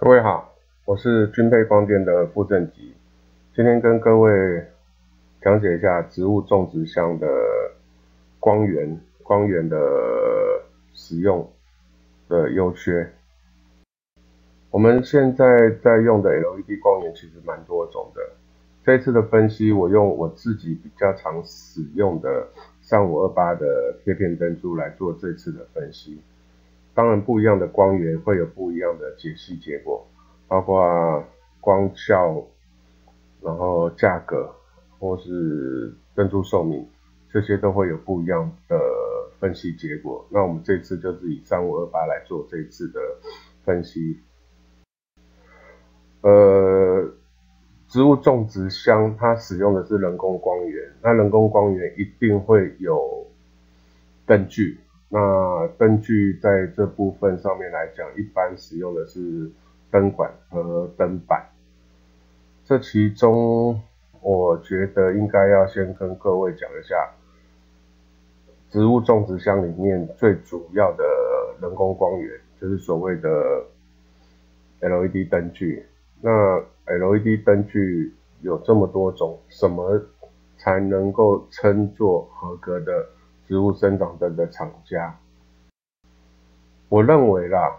各位好，我是军配光电的傅正吉，今天跟各位讲解一下植物种植箱的光源、光源的使用的优缺。我们现在在用的 LED 光源其实蛮多种的，这次的分析我用我自己比较常使用的三五二八的贴片灯珠来做这次的分析。当然，不一样的光源会有不一样的解析结果，包括光效，然后价格，或是灯珠寿命，这些都会有不一样的分析结果。那我们这次就是以三五二八来做这次的分析。呃，植物种植箱它使用的是人工光源，那人工光源一定会有灯具。那灯具在这部分上面来讲，一般使用的是灯管和灯板。这其中，我觉得应该要先跟各位讲一下，植物种植箱里面最主要的人工光源，就是所谓的 LED 灯具。那 LED 灯具有这么多种，什么才能够称作合格的？植物生长灯的厂家，我认为啦，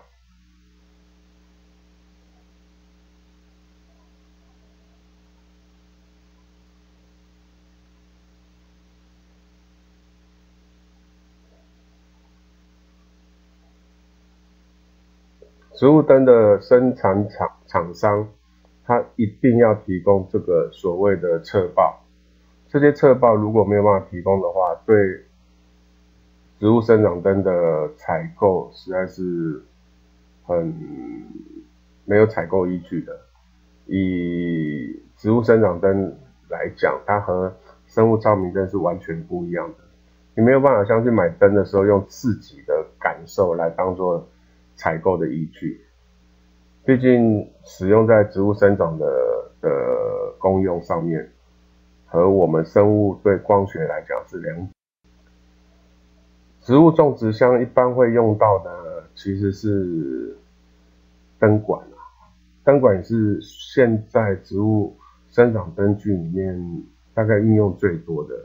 植物灯的生产厂厂商，他一定要提供这个所谓的测报。这些测报如果没有办法提供的话，对植物生长灯的采购实在是很没有采购依据的。以植物生长灯来讲，它和生物照明灯是完全不一样的。你没有办法像去买灯的时候用自己的感受来当做采购的依据。毕竟使用在植物生长的的功用上面，和我们生物对光学来讲是两。植物种植箱一般会用到的其实是灯管啊，灯管是现在植物生长灯具里面大概运用最多的。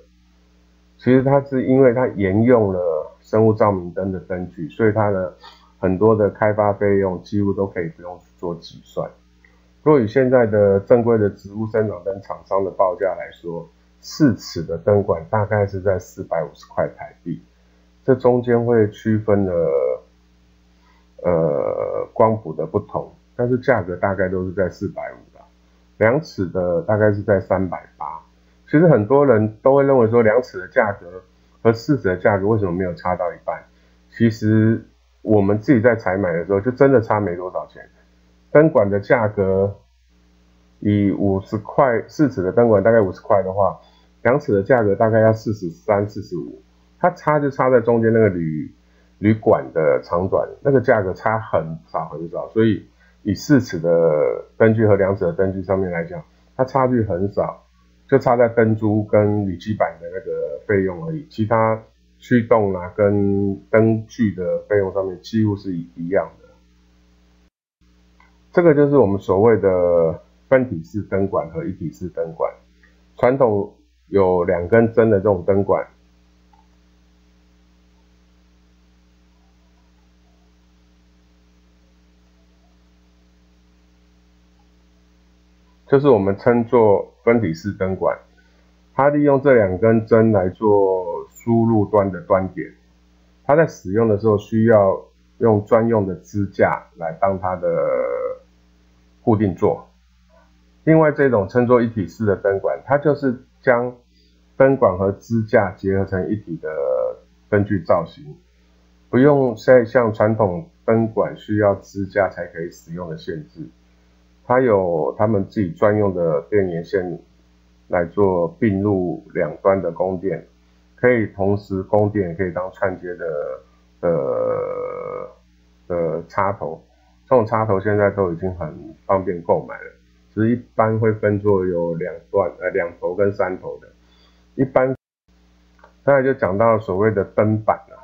其实它是因为它沿用了生物照明灯的灯具，所以它的很多的开发费用几乎都可以不用去做计算。若以现在的正规的植物生长灯厂商的报价来说，四尺的灯管大概是在四百五十块台币。这中间会区分了呃光谱的不同，但是价格大概都是在四百五的，两尺的大概是在三百八。其实很多人都会认为说两尺的价格和四尺的价格为什么没有差到一半？其实我们自己在采买的时候就真的差没多少钱。灯管的价格以五十块四尺的灯管大概五十块的话，两尺的价格大概要四十三四十五。它差就差在中间那个铝铝管的长短，那个价格差很少很少，所以以四尺的灯具和两尺的灯具上面来讲，它差距很少，就差在灯珠跟铝基板的那个费用而已，其他驱动啊跟灯具的费用上面几乎是一一样的。这个就是我们所谓的分体式灯管和一体式灯管，传统有两根针的这种灯管。就是我们称作分体式灯管，它利用这两根针来做输入端的端点，它在使用的时候需要用专用的支架来当它的固定座。另外这种称作一体式的灯管，它就是将灯管和支架结合成一体的灯具造型，不用再像传统灯管需要支架才可以使用的限制。它有他们自己专用的电源线来做并入两端的供电，可以同时供电，也可以当串接的呃的插头。这种插头现在都已经很方便购买了，只是一般会分作有两段呃两头跟三头的。一般，刚才就讲到所谓的灯板啊，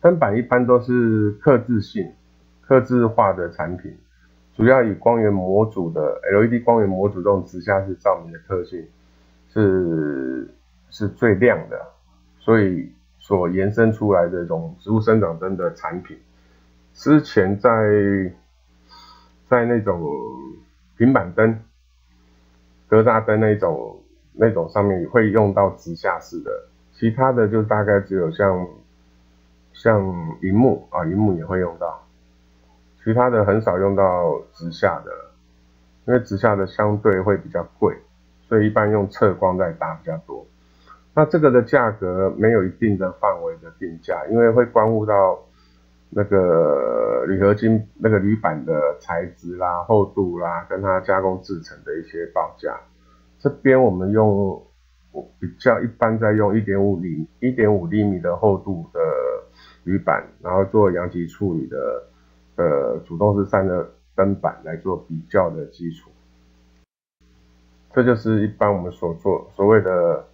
灯板一般都是刻字性、刻字化的产品。主要以光源模组的 LED 光源模组这种直下式照明的特性是是最亮的，所以所延伸出来的这种植物生长灯的产品，之前在在那种平板灯、格栅灯那种那种上面会用到直下式的，其他的就大概只有像像荧幕啊，荧幕也会用到。其他的很少用到直下的，因为直下的相对会比较贵，所以一般用侧光在打比较多。那这个的价格没有一定的范围的定价，因为会关乎到那个铝合金那个铝板的材质啦、厚度啦，跟它加工制成的一些报价。这边我们用比较一般在用一点五厘一点五厘米的厚度的铝板，然后做阳极处理的。呃，主动式散热灯板来做比较的基础，这就是一般我们所做所谓的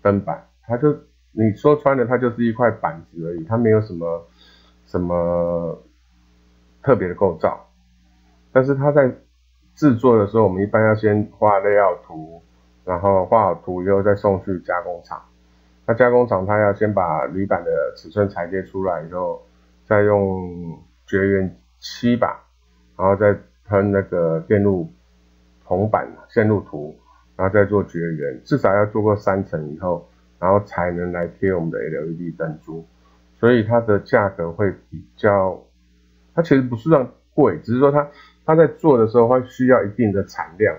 灯板，它就你说穿了，它就是一块板子而已，它没有什么什么特别的构造。但是它在制作的时候，我们一般要先画类奥图，然后画好图以后再送去加工厂。那加工厂它要先把铝板的尺寸裁切出来以后，再用。绝缘漆吧，然后再喷那个电路铜板线路图，然后再做绝缘，至少要做过三层以后，然后才能来贴我们的 LED 灯珠，所以它的价格会比较，它其实不是让贵，只是说它它在做的时候会需要一定的产量，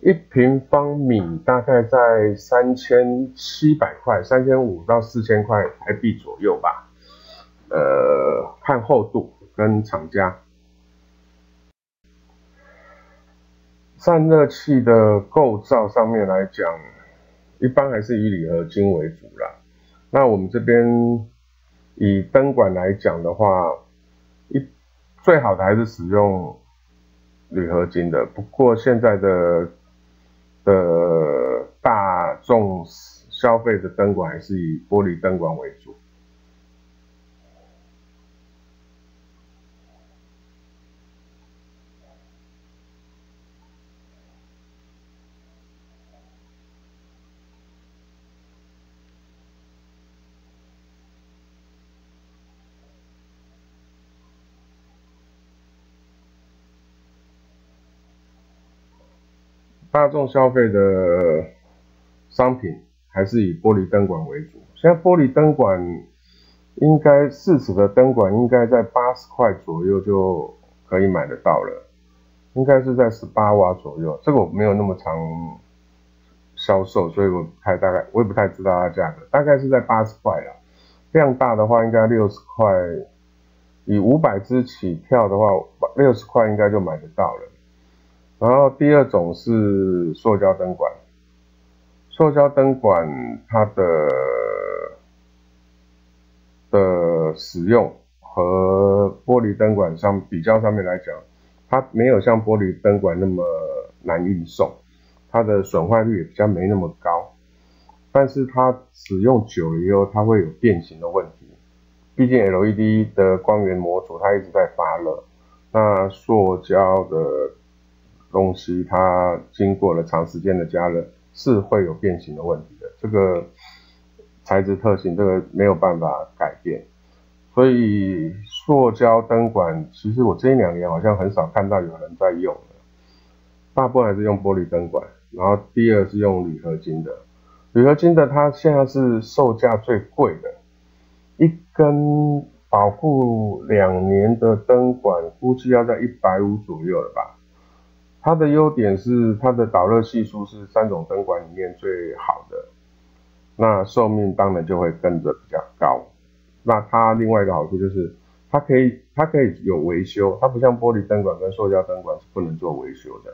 一平方米大概在三千七百块，三千五到四千块台币左右吧，呃，看厚度。跟厂家散热器的构造上面来讲，一般还是以铝合金为主啦。那我们这边以灯管来讲的话，一最好的还是使用铝合金的。不过现在的的大众消费的灯管还是以玻璃灯管为主。大众消费的商品还是以玻璃灯管为主。现在玻璃灯管应该四尺的灯管应该在八十块左右就可以买得到了，应该是在十八瓦左右。这个我没有那么长销售，所以我太大概我也不太知道它价格，大概是在八十块啦。量大的话应该六十块，以五百支起跳的话，六十块应该就买得到了。然后第二种是塑胶灯管，塑胶灯管它的的使用和玻璃灯管上比较上面来讲，它没有像玻璃灯管那么难运送，它的损坏率也比较没那么高，但是它使用久了以后，它会有变形的问题，毕竟 LED 的光源模组它一直在发热，那塑胶的。东西它经过了长时间的加热，是会有变形的问题的。这个材质特性，这个没有办法改变。所以塑胶灯管，其实我这一两年好像很少看到有人在用了，大部分还是用玻璃灯管。然后第二是用铝合金的，铝合金的它现在是售价最贵的，一根保护两年的灯管，估计要在一百五左右了吧。它的优点是它的导热系数是三种灯管里面最好的，那寿命当然就会跟着比较高。那它另外一个好处就是它可以它可以有维修，它不像玻璃灯管跟塑胶灯管是不能做维修的。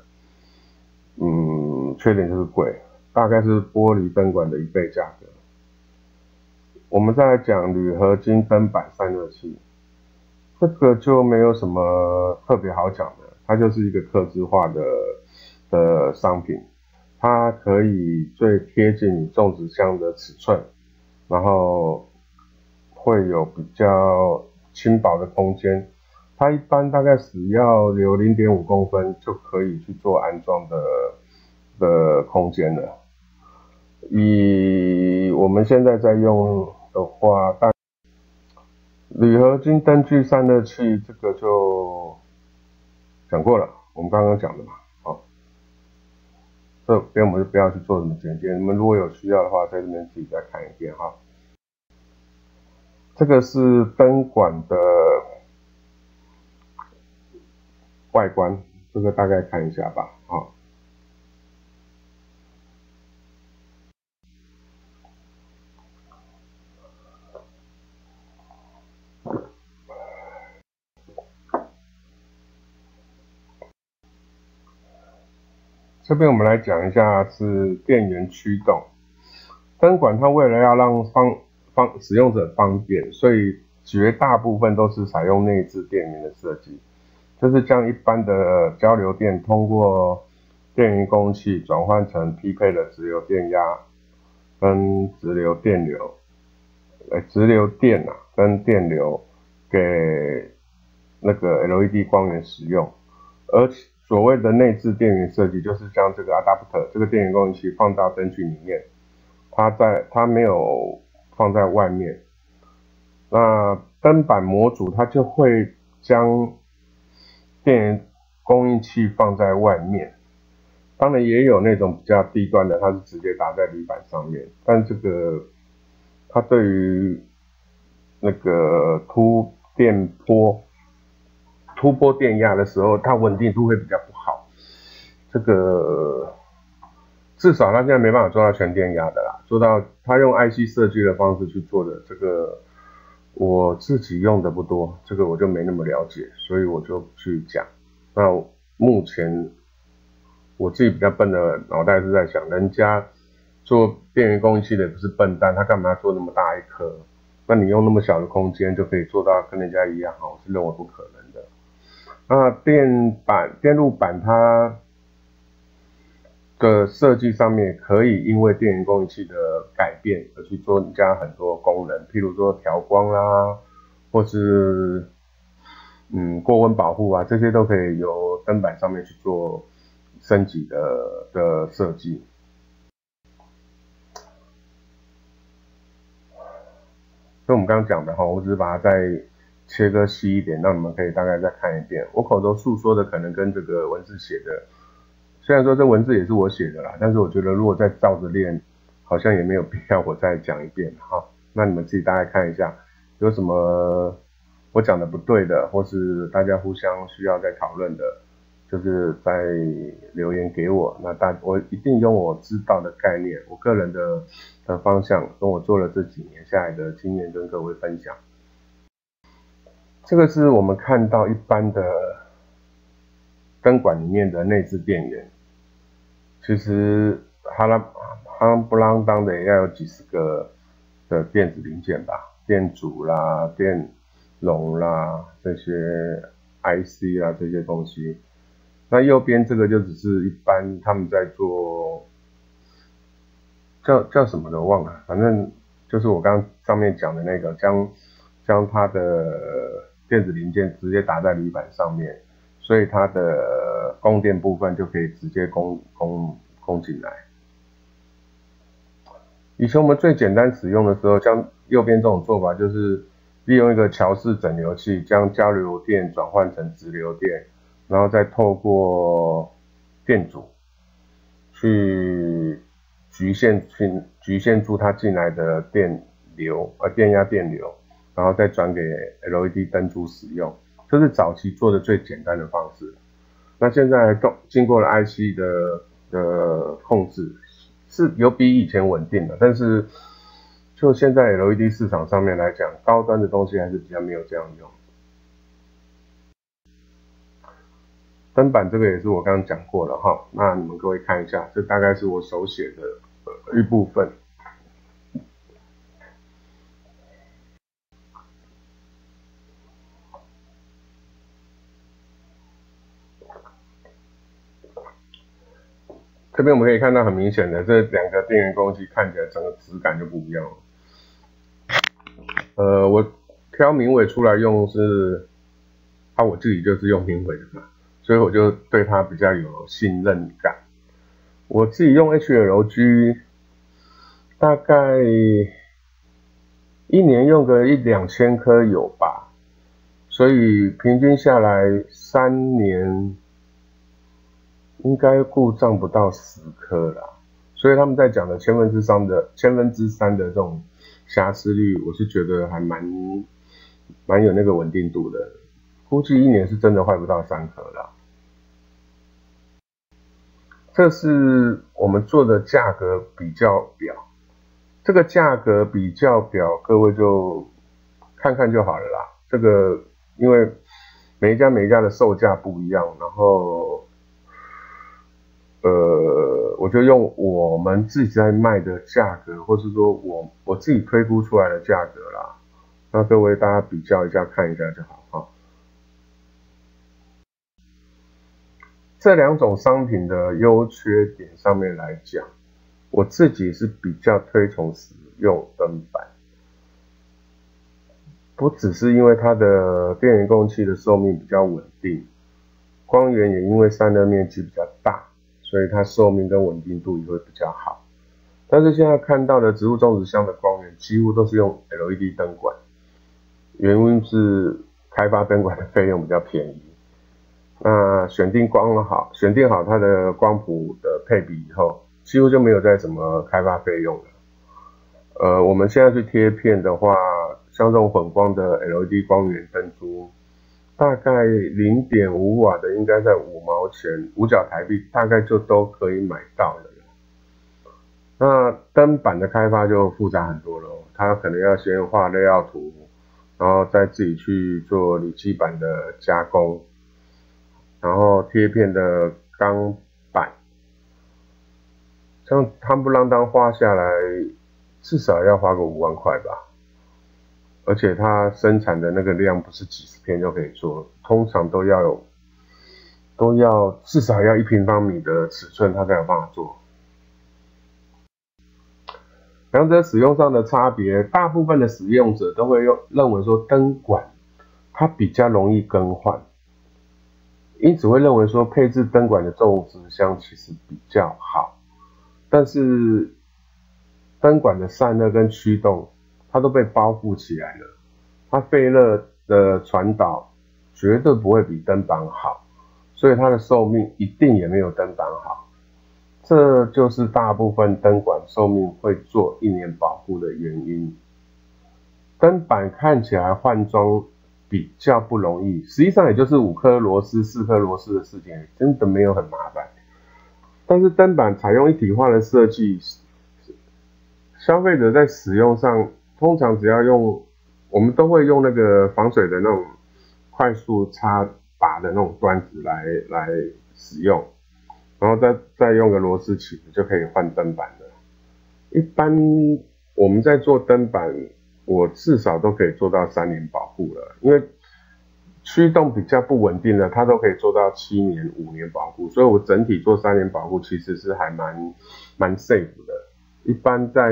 嗯，缺点就是贵，大概是玻璃灯管的一倍价格。我们再来讲铝合金灯板散热器，这个就没有什么特别好讲的。它就是一个刻字化的的商品，它可以最贴近你种植箱的尺寸，然后会有比较轻薄的空间，它一般大概只要留零点五公分就可以去做安装的的空间了。以我们现在在用的话，大铝合金灯具散热器这个就讲过了，我们刚刚讲的嘛，好，这边我们就不要去做什么简介，你们如果有需要的话，在这边自己再看一遍哈。这个是灯管的外观，这个大概看一下吧，啊。这边我们来讲一下是电源驱动灯管，它为了要让方方使用者方便，所以绝大部分都是采用内置电源的设计，就是将一般的交流电通过电源供应器转换成匹配的直流电压跟直流电流，呃，直流电啊跟电流给那个 LED 光源使用，而且。所谓的内置电源设计，就是将这个 adapter 这个电源供应器放到灯具里面，它在它没有放在外面，那灯板模组它就会将电源供应器放在外面。当然也有那种比较低端的，它是直接打在铝板上面，但这个它对于那个突电波。突破电压的时候，它稳定度会比较不好。这个至少它现在没办法做到全电压的啦，做到它用 IC 设计的方式去做的。这个我自己用的不多，这个我就没那么了解，所以我就去讲。那目前我自己比较笨的脑袋是在想，人家做电源供应器的不是笨蛋，他干嘛做那么大一颗？那你用那么小的空间就可以做到跟人家一样？哈，我是认为不可能。那电板、电路板它的设计上面，可以因为电源供应器的改变而去做加很多功能，譬如说调光啦，或是嗯过温保护啊，这些都可以由灯板上面去做升级的的设计。所以我们刚刚讲的哈，我只是把它在。切割细一点，那你们可以大概再看一遍。我口头诉说的可能跟这个文字写的，虽然说这文字也是我写的啦，但是我觉得如果再照着练，好像也没有必要我再讲一遍哈。那你们自己大概看一下，有什么我讲的不对的，或是大家互相需要再讨论的，就是在留言给我。那大我一定用我知道的概念，我个人的的方向，跟我做了这几年下来的经验跟各位分享。这个是我们看到一般的灯管里面的内置电源，其实哈拉哈不啷当的也要有几十个的电子零件吧，电阻啦、电容啦这些 IC 啦这些东西。那右边这个就只是一般他们在做叫叫什么的忘了，反正就是我刚上面讲的那个将将它的。电子零件直接打在铝板上面，所以它的供电部分就可以直接供供供进来。以前我们最简单使用的时候，像右边这种做法，就是利用一个桥式整流器，将交流电转换成直流电，然后再透过电阻去局限去局限住它进来的电流，呃电压电流。然后再转给 LED 灯珠使用，这是早期做的最简单的方式。那现在都经过了 IC 的的控制，是有比以前稳定的。但是就现在 LED 市场上面来讲，高端的东西还是比较没有这样用。灯板这个也是我刚刚讲过了哈，那你们各位看一下，这大概是我手写的一部分。这边我们可以看到很明显的，这两个电源供应器看起来整个质感就不一样了。呃，我挑明尾出来用是啊，我自己就是用明伟的嘛，所以我就对它比较有信任感。我自己用 HLG，大概一年用个一两千颗有吧，所以平均下来三年应该故障不到十颗啦。所以他们在讲的千分之三的千分之三的这种瑕疵率，我是觉得还蛮蛮有那个稳定度的，估计一年是真的坏不到三颗啦。这是我们做的价格比较表，这个价格比较表各位就看看就好了啦。这个因为每一家每一家的售价不一样，然后呃，我就用我们自己在卖的价格，或是说我我自己推估出来的价格啦。那各位大家比较一下看一下就好哈。这两种商品的优缺点上面来讲，我自己是比较推崇使用灯板，不只是因为它的电源供气的寿命比较稳定，光源也因为散热面积比较，所以它寿命跟稳定度也会比较好。但是现在看到的植物种植箱的光源几乎都是用 LED 灯管，原因是开发灯管的费用比较便宜。那选定光好，选定好它的光谱的配比以后，几乎就没有再什么开发费用了。呃，我们现在去贴片的话，像这种混光的 LED 光源灯珠，大概零点五瓦的，应该在五毛钱，五角台币，大概就都可以买到了。那灯板的开发就复杂很多了，它可能要先画类要图，然后再自己去做铝基板的加工。然后贴片的钢板，像夯不啷当花下来，至少要花个五万块吧。而且它生产的那个量不是几十片就可以做，通常都要有，都要至少要一平方米的尺寸，它才有办法做。两者使用上的差别，大部分的使用者都会用认为说灯管它比较容易更换。因此会认为说配置灯管的种植箱其实比较好，但是灯管的散热跟驱动它都被包覆起来了，它废热的传导绝对不会比灯板好，所以它的寿命一定也没有灯板好，这就是大部分灯管寿命会做一年保护的原因。灯板看起来换装。比较不容易，实际上也就是五颗螺丝、四颗螺丝的事情，真的没有很麻烦。但是灯板采用一体化的设计，消费者在使用上通常只要用，我们都会用那个防水的那种快速插拔的那种端子来来使用，然后再再用个螺丝起子就可以换灯板了。一般我们在做灯板。我至少都可以做到三年保护了，因为驱动比较不稳定的，它都可以做到七年、五年保护，所以我整体做三年保护其实是还蛮蛮 safe 的。一般在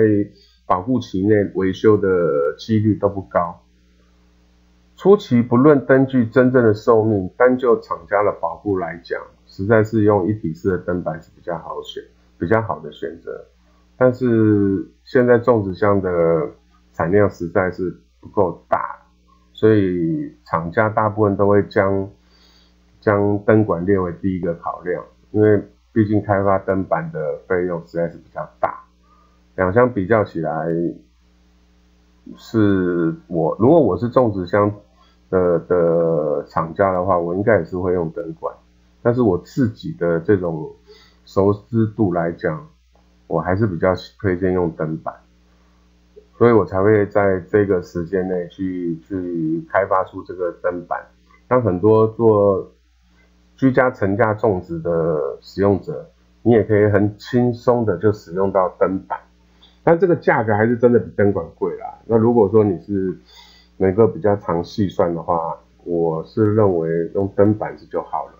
保护期内维修的几率都不高。初期不论灯具真正的寿命，单就厂家的保护来讲，实在是用一体式的灯板是比较好选、比较好的选择。但是现在种植箱的产量实在是不够大，所以厂家大部分都会将将灯管列为第一个考量，因为毕竟开发灯板的费用实在是比较大。两相比较起来，是我如果我是种植箱的的厂家的话，我应该也是会用灯管，但是我自己的这种熟知度来讲，我还是比较推荐用灯板。所以我才会在这个时间内去去开发出这个灯板，让很多做居家成架种植的使用者，你也可以很轻松的就使用到灯板，但这个价格还是真的比灯管贵啦。那如果说你是能够比较长细算的话，我是认为用灯板子就好了。